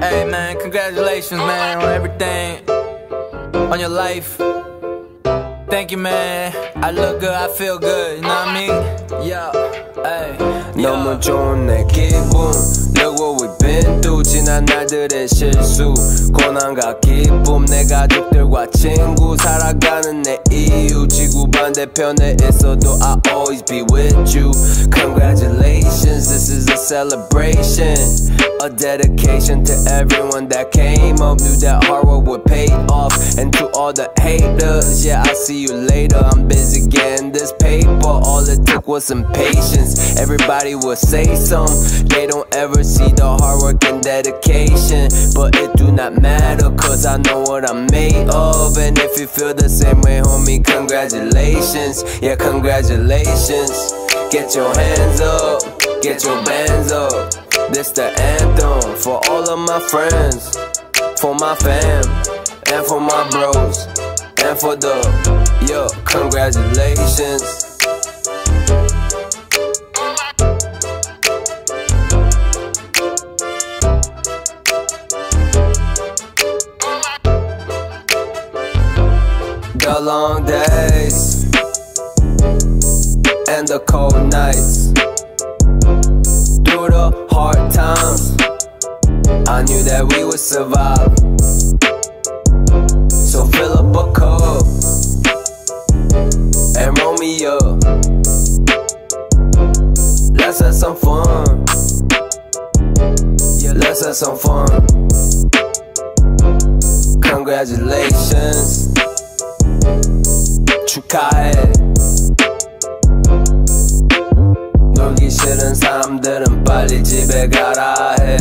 Hey man, congratulations man on everything, on your life. Thank you man. I look good, I feel good, you know what I mean? Yeah, hey. 너무 좋은 내 기분 Look what we've been through 지난 날들의 실수 고난과 기쁨 내 가족들과 친구 살아가는 내 이유 지구 반대편에 있어도 I'll always be with you Congratulations this is a celebration. A dedication to everyone that came up Knew that hard work would pay off. And to all the haters Yeah I'll see you later. I'm busy getting this paper. All it took was some patience. Everybody will say some. They don't ever see the hard work and dedication. But it do not matter Cause I know what I'm made of. And if you feel the same way homie Congratulations. Yeah congratulations. Get your hands up Get your bands up This the anthem For all of my friends For my fam And for my bros And for the Yo congratulations The long days and the cold nights. Hard times, I knew that we would survive. So fill up a cup and roll me up. Let's have some fun. Yeah, let's have some fun. Congratulations. 축 싫은 사람들은 빨리 집에 가라 해